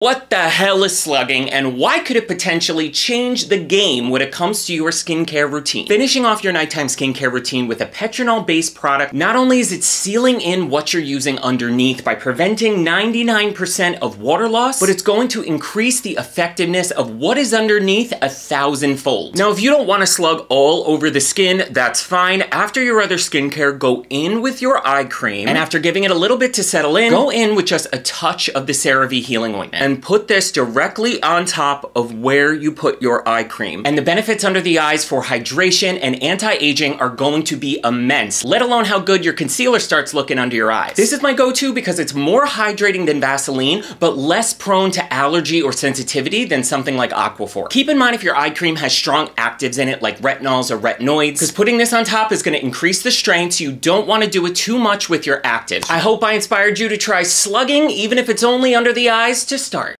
What the hell is slugging and why could it potentially change the game when it comes to your skincare routine? Finishing off your nighttime skincare routine with a petrolatum based product, not only is it sealing in what you're using underneath by preventing 99% of water loss, but it's going to increase the effectiveness of what is underneath a thousandfold. Now, if you don't want to slug all over the skin, that's fine. After your other skincare, go in with your eye cream, and after giving it a little bit to settle in, go in with just a touch of the CeraVe Healing Ointment and put this directly on top of where you put your eye cream. And the benefits under the eyes for hydration and anti-aging are going to be immense, let alone how good your concealer starts looking under your eyes. This is my go-to because it's more hydrating than Vaseline, but less prone to allergy or sensitivity than something like Aquaphor. Keep in mind if your eye cream has strong actives in it like retinols or retinoids, because putting this on top is gonna increase the strength, so you don't wanna do it too much with your actives. I hope I inspired you to try slugging, even if it's only under the eyes, to start.